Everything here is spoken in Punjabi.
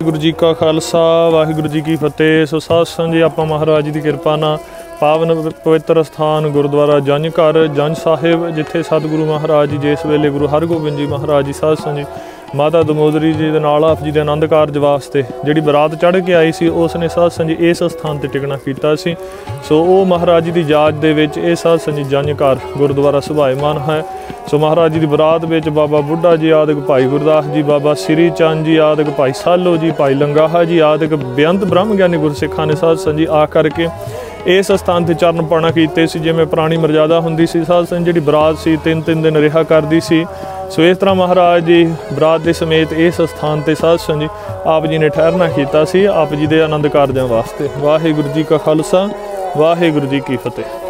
ਗੁਰੂ ਜੀ ਕਾ ਖਾਲਸਾ, ਵਾਹਿਗੁਰੂ ਜੀ ਕੀ ਫਤਿਹ। ਸੋ ਸਾਧ ਸੰਗਤ ਜੀ, ਆਪਾਂ ਮਹਾਰਾਜ ਜੀ ਦੀ ਕਿਰਪਾ ਨਾਲ ਪਾਵਨ ਪਵਿੱਤਰ ਸਥਾਨ ਗੁਰਦੁਆਰਾ ਜੰਜ ਘਰ ਜੰਜ ਸਾਹਿਬ, ਜਿੱਥੇ ਸਤਿਗੁਰੂ ਮਹਾਰਾਜ ਜੀ ਜਿਸ ਵੇਲੇ ਗੁਰੂ ਹਰਗੋਬਿੰਦ ਜੀ ਮਹਾਰਾਜ ਜੀ, ਸਾਧ ਸੰਗਤ ਜੀ, ਮਾਤਾ ਦਮੋਦਰੀ ਜੀ ਦੇ ਨਾਲ ਆਪ ਜੀ ਦੇ ਆਨੰਦ ਕਾਰਜ ਵਾਸਤੇ ਜਿਹੜੀ ਬਰਾਤ ਚੜ੍ਹ ਕੇ ਆਈ ਸੀ, ਉਸ ਨੇ ਸਾਧ ਸੰਗਤ ਜੀ ਇਸ ਸਥਾਨ ਤੇ ਟਿਕਣਾ ਕੀਤਾ ਸੀ। ਸੋ ਉਹ ਮਹਾਰਾਜ ਜੀ ਦੀ ਯਾਦ ਦੇ ਵਿੱਚ ਇਹ ਸਾਧ ਸੰਗਤ ਜੀ ਜੰਝ ਘਰ ਗੁਰਦੁਆਰਾ ਸੁਭਾਇਮਾਨ ਹੈ। ਸੋ ਮਹਾਰਾਜ ਜੀ ਦੀ ਬਰਾਤ ਵਿੱਚ ਬਾਬਾ ਬੁੱਢਾ ਜੀ, ਆਦਿਕ ਭਾਈ ਗੁਰਦਾਸ ਜੀ, ਬਾਬਾ ਸ੍ਰੀ ਚੰਦ ਜੀ, ਆਦਿਕ ਭਾਈ ਸਾਲੋ ਜੀ, ਭਾਈ ਲੰਗਾਹਾ ਜੀ, ਆਦਿਕ ਬੇਅੰਤ ਬ੍ਰਹਮ ਗਿਆਨੀ ਗੁਰਸਿੱਖਾਂ ਨੇ ਸਾਧ ਸੰਗਤ ਜੀ ਆ ਕਰਕੇ ਇਸ ਸਥਾਨ ਤੇ ਚਰਨ ਪਾਉਣਾ ਕੀਤੇ ਸੀ, ਜਿਵੇਂ ਪੁਰਾਣੀ ਮਰਜ਼ਾਦਾ ਹੁੰਦੀ ਸੀ। ਸਾਧ ਸੰਗਤ ਜਿਹੜੀ ਬਰਾਤ ਸੀ, ਤਿੰਨ ਤਿੰਨ ਦਿਨ ਰਿਹਾ ਕਰਦੀ ਸੀ। ਸੋ ਇਸ ਤਰ੍ਹਾਂ ਮਹਾਰਾਜ ਜੀ ਬਰਾਤ ਦੇ ਸਮੇਤ ਇਸ ਸਥਾਨ ਤੇ ਸਾਧ ਸੰਗਤ ਜੀ ਆਪ ਜੀ ਨੇ ਠਹਿਰਨਾ ਕੀਤਾ ਸੀ। ਆਪ ਜੀ ਦੇ ਆਨੰਦ ਕਾਰਜਾਂ ਵਾਸਤੇ ਵਾਹਿਗੁਰੂ ਜੀ ਕਾ ਖਾਲਸਾ, ਵਾਹਿਗੁਰੂ ਜੀ ਕੀ ਫਤਿਹ।